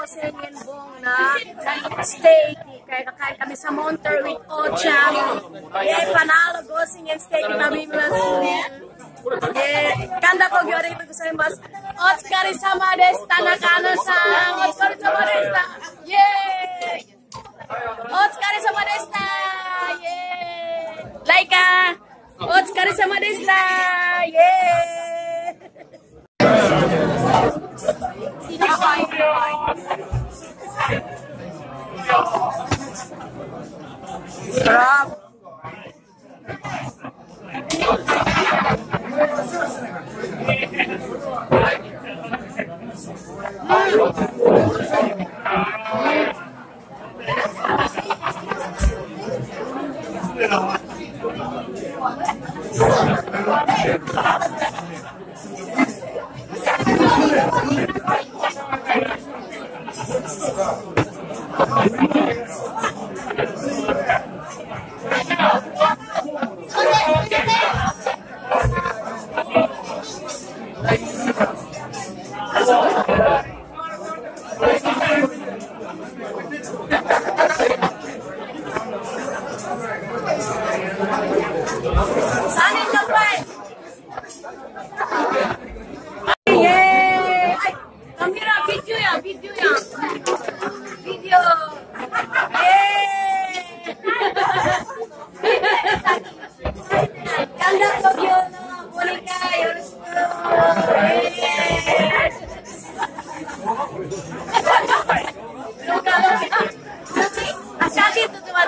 po si Ren Bong na nag-stay kaya kakain kami sa Monter with Ochang. Eh, panalo gosing and steak kami mas. Eh, kanda ko gyori ko gusto mas. Otsukare sama desu Tanakano san. Otsukare sama desu. Yay! Otsukare sama desu. Yay! Laika! Otsukare sama desu. Yay! Bravo. Thank you.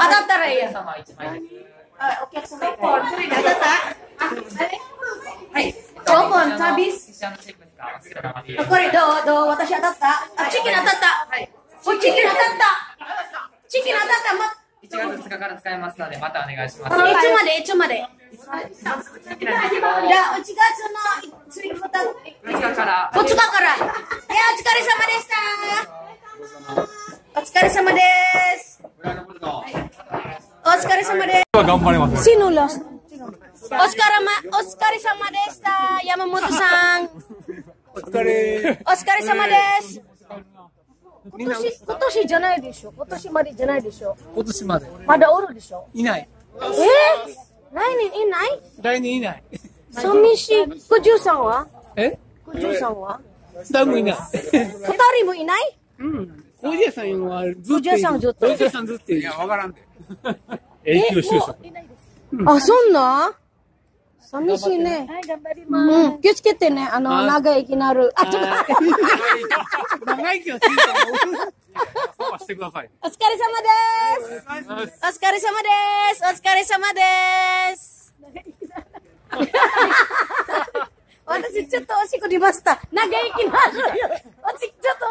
バイバイキングまた来年よろしくお願いしますバイバイお疲れ様一枚です。あ、お客様ポン。あたた。はい。どうも、サープですか。お好きな生ビールこれどうどう私当たった？あ、チキン当たった。はい。お、チキン当たった。チキン当たった。ま、1月2日から使えますので、またお願いします。いつまでいつまで？じゃあ、1月の1日から。2日から、2日から。いや、お疲れ様でした。お疲れ様です。お疲れ様です。頑張ります。Sino last? お疲れま、お疲れ様でした。山本さん。お疲れ。お疲れ様です。今年、今年じゃないでしょ。今年までじゃないでしょ。今年まで。まだおるでしょ。いない。え？ー、来年いない？来年いない。寂しい。九十さんは？え？九十さんは誰もいない。二人もいない？うん。小池さんはずっと。小池さんずっと小池さんずっと。いや、わからんで。永久就職。あ、そんな？寂しいね。はい、頑張ります。うん、気をつけてね。あの、はい長生きなる。あ、ちょっと待って。長生きはすると思う。そうはしてください。お疲れ様です。お疲れ様です。お疲れ様です。私ちょっとおしくりました。長生きなる。おち、ちょっと。